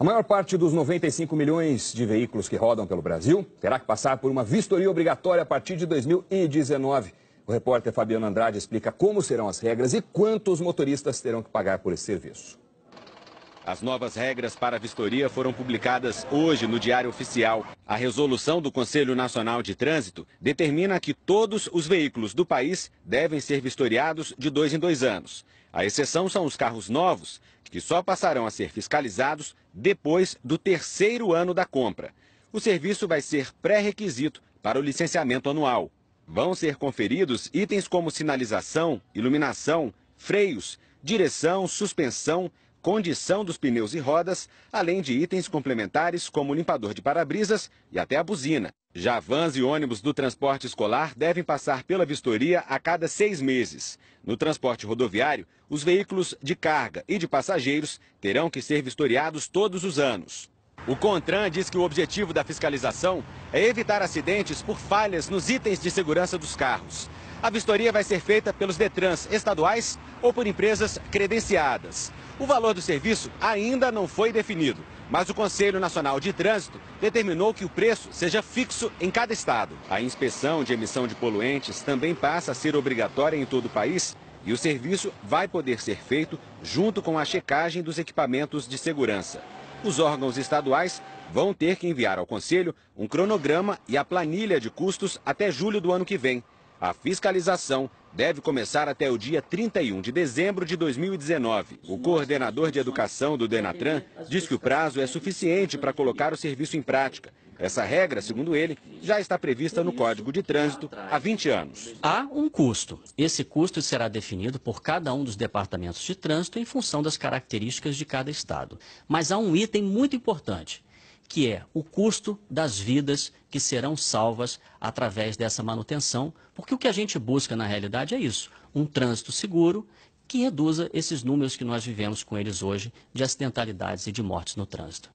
A maior parte dos 95 milhões de veículos que rodam pelo Brasil terá que passar por uma vistoria obrigatória a partir de 2019. O repórter Fabiano Andrade explica como serão as regras e quanto os motoristas terão que pagar por esse serviço. As novas regras para a vistoria foram publicadas hoje no Diário Oficial. A resolução do Conselho Nacional de Trânsito determina que todos os veículos do país devem ser vistoriados de dois em dois anos. A exceção são os carros novos, que só passarão a ser fiscalizados depois do terceiro ano da compra. O serviço vai ser pré-requisito para o licenciamento anual. Vão ser conferidos itens como sinalização, iluminação, freios, direção, suspensão, condição dos pneus e rodas, além de itens complementares como limpador de para-brisas e até a buzina. Já vans e ônibus do transporte escolar devem passar pela vistoria a cada seis meses. No transporte rodoviário, os veículos de carga e de passageiros terão que ser vistoriados todos os anos. O CONTRAN diz que o objetivo da fiscalização é evitar acidentes por falhas nos itens de segurança dos carros. A vistoria vai ser feita pelos Detrans estaduais ou por empresas credenciadas. O valor do serviço ainda não foi definido, mas o Conselho Nacional de Trânsito determinou que o preço seja fixo em cada estado. A inspeção de emissão de poluentes também passa a ser obrigatória em todo o país e o serviço vai poder ser feito junto com a checagem dos equipamentos de segurança. Os órgãos estaduais vão ter que enviar ao Conselho um cronograma e a planilha de custos até julho do ano que vem. A fiscalização deve começar até o dia 31 de dezembro de 2019. O coordenador de educação do Denatran diz que o prazo é suficiente para colocar o serviço em prática. Essa regra, segundo ele, já está prevista no Código de Trânsito há 20 anos. Há um custo. Esse custo será definido por cada um dos departamentos de trânsito em função das características de cada estado. Mas há um item muito importante que é o custo das vidas que serão salvas através dessa manutenção, porque o que a gente busca na realidade é isso, um trânsito seguro que reduza esses números que nós vivemos com eles hoje de acidentalidades e de mortes no trânsito.